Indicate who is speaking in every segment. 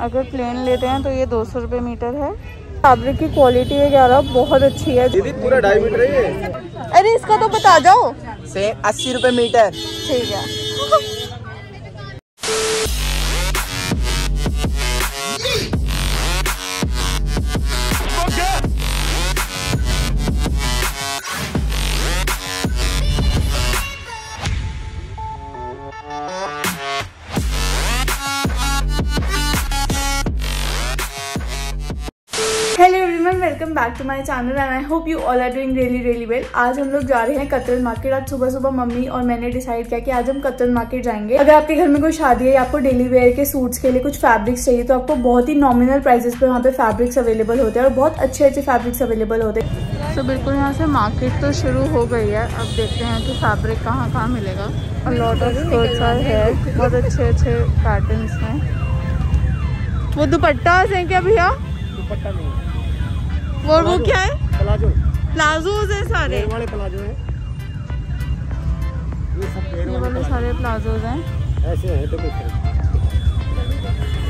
Speaker 1: अगर प्लेन लेते हैं तो ये दो सौ रुपये मीटर है। फैब्रिक की क्वालिटी वगैरह बहुत अच्छी है।
Speaker 2: दीदी पूरा ढाई मीटर है
Speaker 1: अरे इसका तो बता जाओ।
Speaker 3: अस्सी रूपए मीटर।
Speaker 1: ठीक है। Back to my channel and I hope you all are doing really really well आज हम लोग जा रहे हैं कतरन मार्केट आज सुबह सुबह मम्मी और मैंने डिसाइड किया कि आज हम कतरन मार्केट जाएँगे। अगर आपके घर में कोई शादी है या आपको डेली वेयर के सूट्स के लिए कुछ फैब्रिक्स चाहिए तो आपको बहुत ही नॉमिनल प्राइसेस पे वहाँ पे फैब्रिक्स अवेलेबल होते हैं और बहुत अच्छे अच्छे फैब्रिक्स अवेलेबल होते हैं। तो बिल्कुल यहाँ से मार्केट तो शुरू हो गई है। अब देखते हैं कि फैब्रिक कहाँ कहाँ मिलेगा। लॉट ऑफ़ स्कर्ट्स आर है बहुत अच्छे अच्छे पैटर्न्स हैं। वो दुपट्टा है क्या भैया?
Speaker 2: दुपट्टा नहीं।
Speaker 1: और वो क्या है?
Speaker 2: प्लाजो।
Speaker 1: प्लाजोज है सारे।
Speaker 2: वाले प्लाजो है। ये सब
Speaker 1: ये
Speaker 2: वाले
Speaker 1: वाले सारे प्लाजोज हैं।
Speaker 2: ऐसे हैं तो कुछ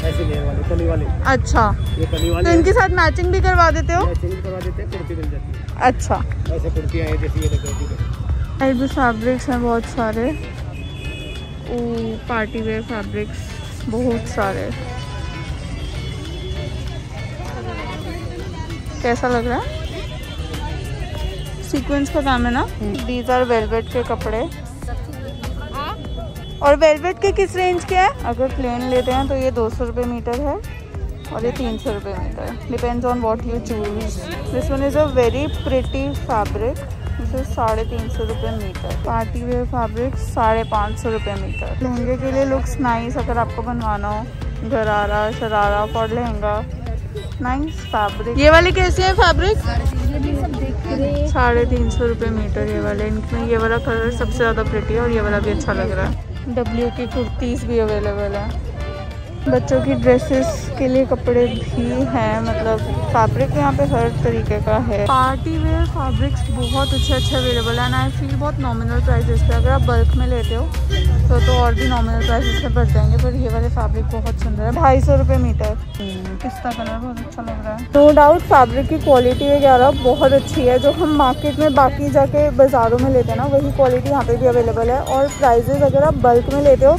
Speaker 2: ऐसे लेयर वाले कली वाले।
Speaker 1: अच्छा।
Speaker 2: ये कली
Speaker 1: तो इनके साथ मैचिंग भी करवा देते हो?
Speaker 2: चेंज करवा देते हैं कुर्ती मिल जाती है।
Speaker 1: अच्छा।
Speaker 2: ऐसे कुर्तियाँ हैं जैसे ये
Speaker 1: भी फैब्रिक्स हैं बहुत सारे। ओ पार्टी वेयर फैब्रिक्स बहुत सारे। कैसा लग रहा है? सीक्वेंस का काम है ना। दीज आर वेलवेट के कपड़े। और वेलवेट के किस रेंज के हैं? अगर प्लेन लेते हैं तो ये दो सौ रुपये मीटर है और ये तीन सौ रुपये मीटर है। Depends on what you choose this one is a very pretty fabric is साढ़े तीन सौ रुपये मीटर। पार्टी वेयर फैब्रिक साढ़े पाँच सौ रुपये मीटर। लहंगे के लिए लुक्स नाइस अगर आपको बनवाना हो। Gharara sharara for lehenga. Nice fabric ये वाले कैसे हैं फैब्रिक साढ़े तीन सौ रुपये मीटर ये वाले। इनमें ये वाला कलर सबसे ज़्यादा प्रिटी है और ये वाला भी अच्छा लग रहा है। डब्ल्यू की कुर्तीज़ भी अवेलेबल है। बच्चों की ड्रेसेस के लिए कपड़े भी हैं मतलब फैब्रिक यहाँ पे हर तरीके का है। पार्टी वेयर फैब्रिक्स बहुत अच्छे अच्छे अवेलेबल है आई फील बहुत नॉमिनल प्राइसेस पे। अगर आप बल्क में लेते हो तो तो और भी नॉमिनल प्राइसेस पे बढ़ जाएँगे पर ये वाले फैब्रिक बहुत सुंदर है। ढाई सौ रुपये मीटर। पिस्ता कलर बहुत अच्छा लग रहा है। नो डाउट फैब्रिक की क्वालिटी वगैरह बहुत अच्छी है जो हम मार्केट में बाकी जाके बाज़ारों में लेते हैं ना वही क्वालिटी यहाँ पे भी अवेलेबल है। और प्राइजेस अगर आप बल्क में लेते हो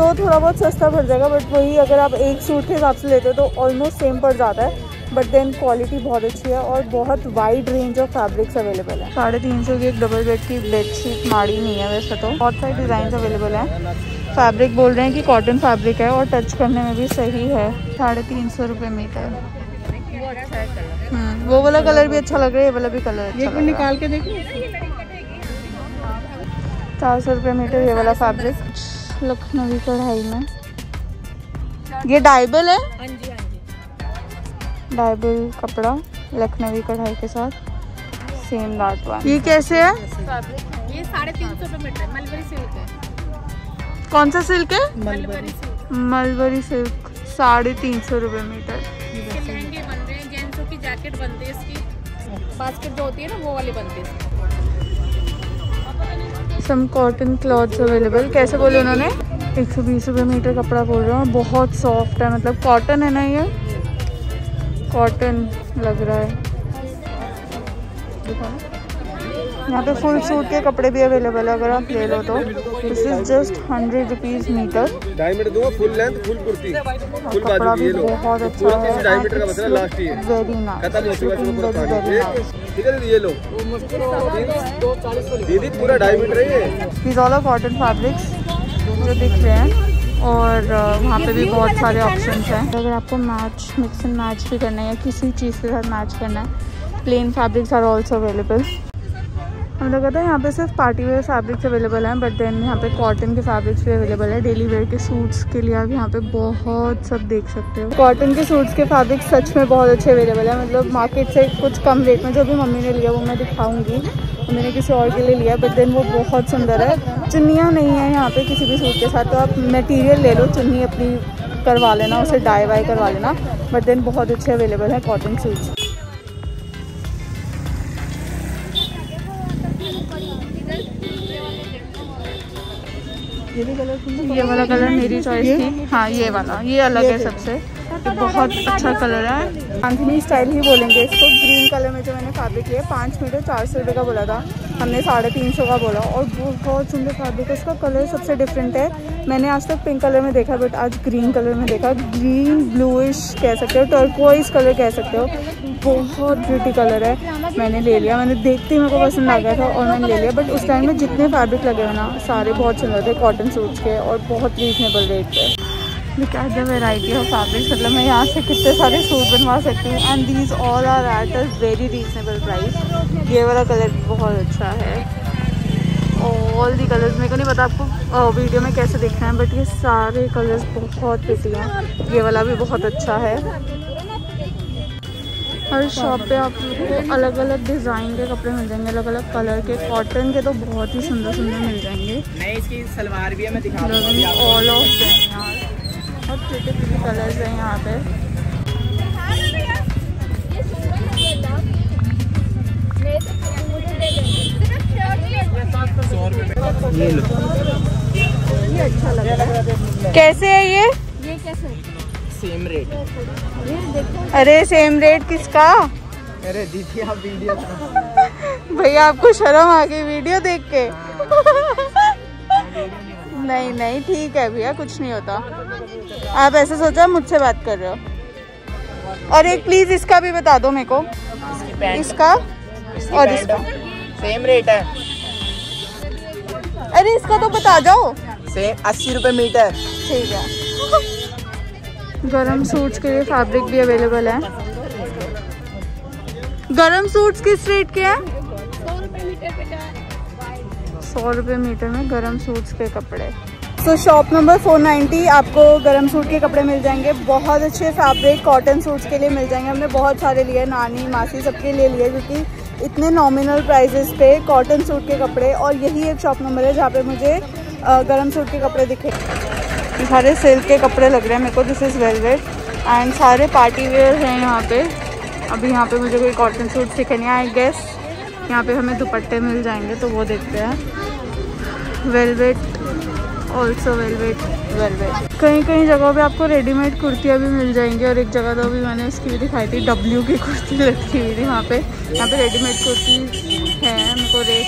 Speaker 1: तो थोड़ा बहुत सस्ता पड़ जाएगा बट वही अगर आप एक सूट के हिसाब से लेते हो तो ऑलमोस्ट सेम पड़ जाता है। बट देन क्वालिटी बहुत अच्छी है और बहुत wide range of fabrics available है। साढ़े तीन सौ की एक डबल बेड की बेडशीट माड़ी नहीं है वैसे तो। बहुत सारे डिज़ाइन अवेलेबल हैं। फैब्रिक बोल रहे हैं कि कॉटन फैब्रिक है और टच करने में भी सही है। साढ़े तीन सौ रुपये मीटर हम्म, वो वाला कलर भी अच्छा लग रहा है ये वाला भी कलर अच्छा रहा
Speaker 3: निकाल के देखिए
Speaker 1: चार सौ रुपये मीटर ये वाला फैब्रिक लखनवी कढ़ाई में। ये डाइबल है? डाइबल कपड़ा लखनवी कढ़ाई के साथ। सेम दैट वन ये कैसे है?
Speaker 4: ये साढ़े तीन सौ रुपये मीटर मलबरी सिल्क है।
Speaker 1: कौन सा सिल्क है?
Speaker 4: Mulberry silk.
Speaker 1: मलबरी सिल्क साढ़े तीन सौ रुपये मीटर।
Speaker 4: लहंगे बन रहे हैं जेंट्सों की जैकेट बनती है इसकी। बास्केट जो होती है ना वो वाली बनती है
Speaker 1: सम कॉटन क्लॉथ्स अवेलेबल कैसे बोले उन्होंने? एक सौ बीस रुपये मीटर कपड़ा बोल रहे हैं। बहुत सॉफ्ट है मतलब कॉटन है ना ये? कॉटन लग रहा है। यहाँ पे फुल सूट के कपड़े भी अवेलेबल है अगर आप ले लो तो। This is just hundred rupees meter
Speaker 2: ढाई मीटर दूँगा full length full kurti. Full
Speaker 1: कपड़ा भी बहुत अच्छा है।
Speaker 2: ही है
Speaker 1: वेरी
Speaker 2: हो है
Speaker 1: नाइस
Speaker 2: दीदी ये लो दीदी, पूरा ढाई मीटर है
Speaker 1: these all are cotton जो दिख रहे हैं, और वहाँ पे भी बहुत सारे ऑप्शंस हैं। अगर आपको मैच मिक्स एंड मैच भी करना है या किसी चीज़ के साथ मैच करना है plain fabrics are also available हम लोग कहते हैं यहाँ पे सिर्फ़ पार्टी वेयर फैब्रिक्स अवेलेबल हैं बट देन यहाँ पे कॉटन के फैब्रिक्स भी अवेलेबल है। डेली वेयर के सूट्स के लिए आप यहाँ पे बहुत सब देख सकते हो। कॉटन के सूट्स के फैब्रिक सच में बहुत अच्छे अवेलेबल है। मतलब मार्केट से कुछ कम रेट में जो भी मम्मी ने लिया, वो मैं दिखाऊँगी। मैंने किसी और के लिए लिया बट देन वो बहुत सुंदर है। चुन्नियाँ नहीं है यहाँ पे किसी भी सूट के साथ तो आप मटेरियल ले लो, चुन्नी अपनी करवा लेना, उसे डाई वाई करवा लेना। बट देन बहुत अच्छे अवेलेबल है कॉटन सूट्स ये वाला कलर मेरी चॉइस थी। हाँ ये वाला ये अलग है सबसे। बहुत अच्छा कलर है। आंधनी स्टाइल ही बोलेंगे इसको। ग्रीन कलर में जो मैंने फैब्रिक लिया पाँच मीटर चार सौ रुपये का बोला था। हमने साढ़े तीन सौ का बोला और बहुत सुंदर फैब्रिक है। इसका कलर सबसे डिफरेंट है। मैंने आज तक पिंक कलर में देखा बट आज ग्रीन कलर में देखा। ग्रीन ब्लूइश कह सकते हो टर्कोइस कलर कह सकते हो। बहुत ब्यूटी कलर है। मैंने ले लिया। मैंने देखते ही मेरे को पसंद आ गया था और मैंने ले लिया। बट उस टाइम में जितने फैब्रिक लगे हुए ना, सारे बहुत सुंदर थे कॉटन सूट्स के और बहुत रीजनेबल रेट पे। द वेराइटी ऑफ़ फैब्रिक मतलब मैं यहाँ से कितने सारे सूट बनवा सकती हूँ। And these all are at a very reasonable price ये वाला कलर बहुत अच्छा है। ऑल दी कलर्स मेरे को नहीं पता आपको वीडियो में कैसे दिख रहे हैं बट ये सारे कलर्स बहुत प्रिटी हैं। ये वाला भी बहुत अच्छा है। हर शॉप पे आप लोगों अलग अलग डिज़ाइन के कपड़े मिल जाएँगे अलग अलग कलर के। कॉटन के तो बहुत ही सुंदर सुंदर मिल जाएँगे।
Speaker 3: नहीं इसकी सलवार भी है मैं दिखा
Speaker 1: ऑल ऑफ़ देम यार। बहुत प्रिटी प्रिटी कलर्स हैं यहाँ पे।
Speaker 3: ये लो
Speaker 1: ये अच्छा लग रहा है कैसे है ये?
Speaker 4: ये कैसे
Speaker 3: सेम रेट
Speaker 1: अरे सेम रेट किसका?
Speaker 3: अरे दीदी आप वीडियो
Speaker 1: भैया आपको शर्म आ गई वीडियो देख के। नहीं नहीं ठीक है भैया कुछ नहीं होता। आप ऐसे सोचा मुझसे बात कर रहे हो। और एक प्लीज़ इसका भी बता दो मेरे को। इसका और इसका?
Speaker 3: सेम रेट है।
Speaker 1: अरे इसका तो बता जाओ।
Speaker 3: सेम अस्सी रुपए मीटर।
Speaker 1: ठीक है। गरम सूट्स के लिए फैब्रिक भी अवेलेबल है। गरम सूट्स किस रेट के हैं? सौ रुपये मीटर में गर्म सूट्स के कपड़े। सो शॉप नंबर 490 आपको गरम सूट के कपड़े मिल जाएँगे। बहुत अच्छे फैब्रिक कॉटन सूट्स के लिए मिल जाएँगे। हमने बहुत सारे लिए, नानी, मासी सबके लिए लिए, क्योंकि इतने नॉमिनल प्राइजेस पे कॉटन सूट के कपड़े, और यही एक शॉप नंबर है जहाँ पे मुझे गरम सूट के कपड़े दिखे। सारे सिल्क के कपड़े लग रहे हैं मेरे को दिस इज़ वेलवेट एंड सारे पार्टी वेयर हैं यहाँ पे। अभी यहाँ पे मुझे कोई कॉटन सूट दिखे नहीं आई गेस यहाँ पे हमें दुपट्टे मिल जाएँगे तो वो देखते हैं। Velvet also velvet velvet. कहीं कहीं जगहों पे आपको रेडीमेड कुर्तियाँ भी मिल जाएँगी और एक जगह तो अभी मैंने इसकी भी दिखाई थी डब्ल्यू की कुर्ती लटकी हुई थी वहाँ पे। यहाँ पे रेडीमेड कुर्ती है मेरे को रेट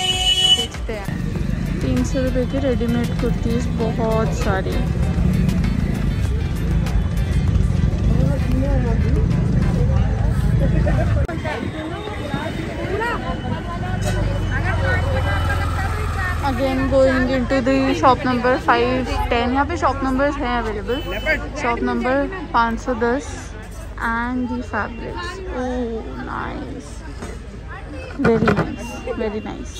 Speaker 1: पूछते हैं। तीन सौ रुपये की रेडीमेड कुर्तीज़, बहुत सारी। Into the shop number five ten यहाँ पे शॉप नंबर्स हैं अवेलेबल शॉप नंबर पाँच सौ दस and the fabrics nice very nice very nice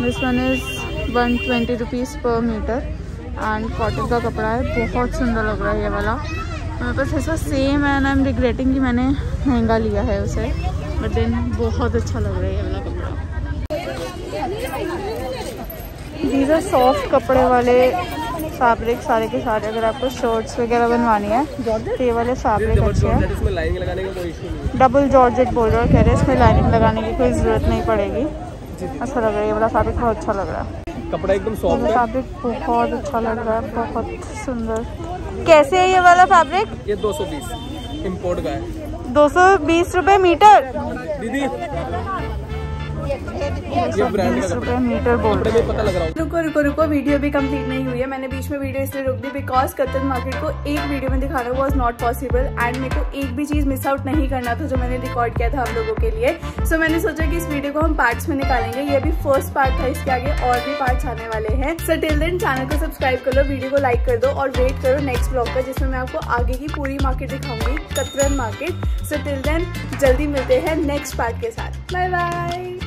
Speaker 1: this one is one twenty rupees per meter and cotton का कपड़ा है, बहुत सुंदर लग रहा है ये वाला। मेरे पास ऐसा सेम है एंड आई एम रिग्रेटिंग कि मैंने महँगा लिया है उसे बट देन बहुत अच्छा लग रहा है ये वाला कपड़ा दीज आर सॉफ्ट कपड़े वाले फैब्रिक सारे के सारे अगर आपको शर्ट्स वगैरह बनवानी है तो ये वाले फैब्रिक अच्छे हैं। डबल जॉर्जेट बोल रहे हो कह रहे हैं इसमें लाइनिंग लगाने की कोई ज़रूरत नहीं पड़ेगी। अच्छा लग रहा है ये वाला फैब्रिक बहुत अच्छा लग रहा है।
Speaker 2: कपड़ा एकदम सॉफ्ट है।
Speaker 1: फैब्रिक बहुत अच्छा लग रहा है बहुत सुंदर। कैसे है ये वाला फैब्रिक
Speaker 2: ये 220 इंपोर्ट का है।
Speaker 1: दो सौ बीस रुपये मीटर?
Speaker 2: दीदी
Speaker 1: बीस मीटर बोल
Speaker 2: रहा
Speaker 1: रुको रुको रुको वीडियो अभी कंप्लीट नहीं हुई है। मैंने बीच में वीडियो इसलिए रोक दी बिकॉज़ कत्तन मार्केट को एक वीडियो में दिखाना वॉज़ नॉट पॉसिबल एंड मेरे को एक भी चीज़ मिस आउट नहीं करना था जो मैंने रिकॉर्ड किया था हम लोगों के लिए। सो so, मैंने सोचा कि इस वीडियो को हम पार्ट्स में निकालेंगे। ये अभी फ़र्स्ट पार्ट था इसके आगे और भी पार्ट्स आने वाले हैं। सो टिल देन चैनल को सब्सक्राइब कर लो वीडियो को लाइक कर दो और वेट करो नेक्स्ट ब्लॉग का जिसमें मैं आपको आगे की पूरी मार्केट दिखाऊँगी कतरन मार्केट सो टिल देन जल्दी मिलते हैं नेक्स्ट पार्ट के साथ। Bye bye